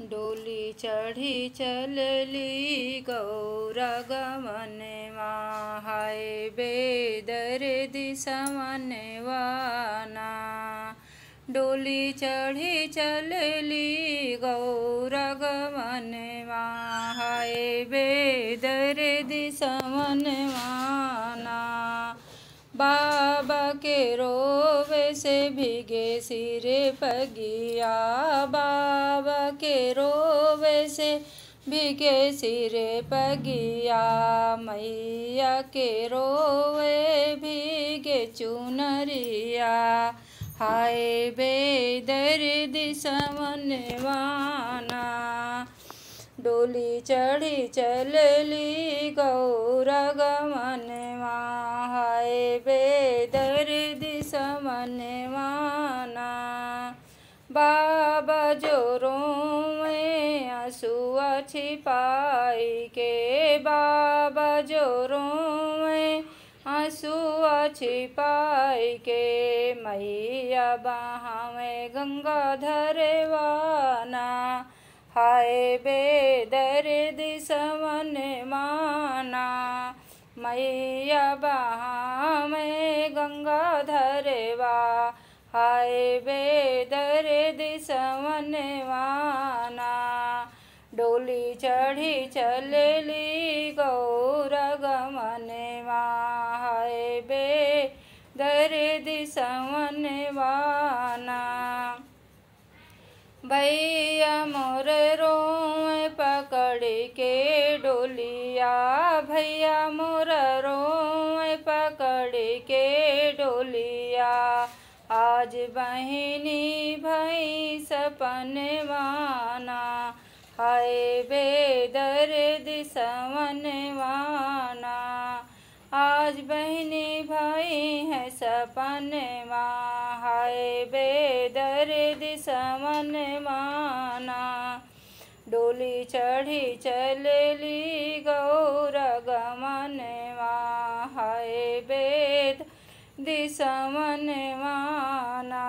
डोली चढ़ी चलली गौरगमन गमन हाय बेदर दिशमन वाना डोली चढ़ी चलली, गौरा गमन हाय भीगे सिरे पगिया बाबा के रोवे से भीगे सिरे पगिया मैया के रोवे भीगे चुनरिया। हाय बेदर दिशमनवाना डोली चढ़ी चलली गौर गमनवा। हाय बेदर छिपाई के बाबा जोरों में आंसुआ छिपाई के मैया बहावे गंगा धरवाना हाय बेदर दिशमन माना, मैया बहा में गंगा धरवा हाय बेदर दिशमन माना। डोली चढ़ी चलली, गौर गमन हाय बेदर दिशमन वाना। भैया मोर रो पकड़ के डोलिया, भैया मोर रो पकड़ के डोलिया। आज बहिनी भई सपन वाना हाय बेदर दिसवन वाना। आज बहनी भाई है सपन हाय बेदर दिसमन माना डोली चढ़ी चल ली गौर गमन हाय बेद दिसमन माना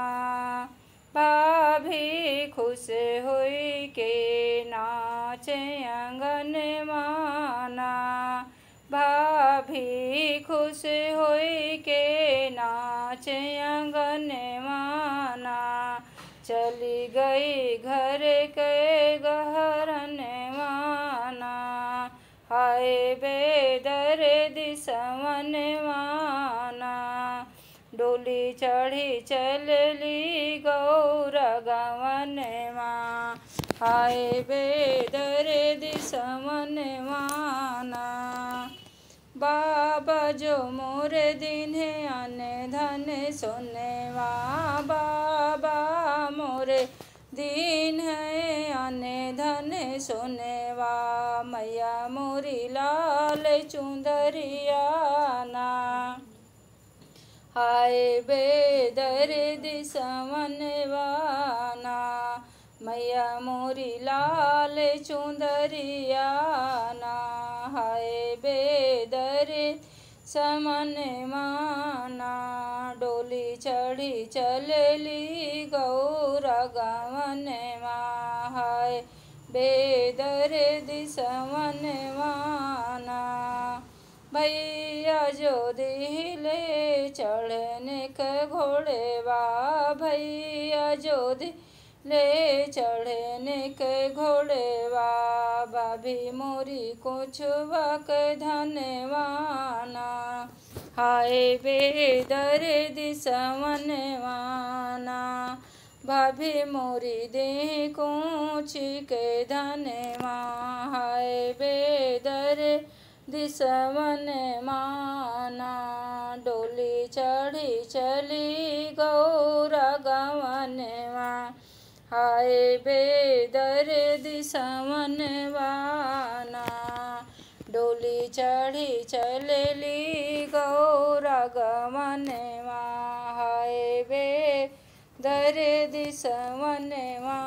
खुश हुई के नाचे अंगन माना। भाभी खुश हुई के नाच अंगन माना। चली गई घर के गहरन माना। हाय बेदर दिसवन माना। डोली चढ़ी चलली गौर गवन माँ। हाय बेदर दिसवन माना। बाबा जो मोर दिन अन धन सोनेवा बाबा मोर दिन है अन धन सोनेवा मैया मोरी लाल चुंदरिया हाय बेदर दिसवनवाना मैया मोरी लाल चुंदरिया ना हाय बेदर समन माना डोली चढ़ी चलली गौरा गवन हाय बेदर दिसवन माना भैया जो दिले चढ़ने के घोड़े बा भैया जो ले चढ़ने के घोड़े वा भाभी मोरी कुछ वक धनवाना, हाय बेदर दिसवन वाना भाभी मोरी दे को के धनवा, हाय बेदर दिसवन माना डोली चढ़ी चली गौरा गवन हाय बेदर दिसवन वाना। डोली चढ़ी चलली गौरा गवन हाय बेदर दिसवन वा